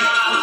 Yeah.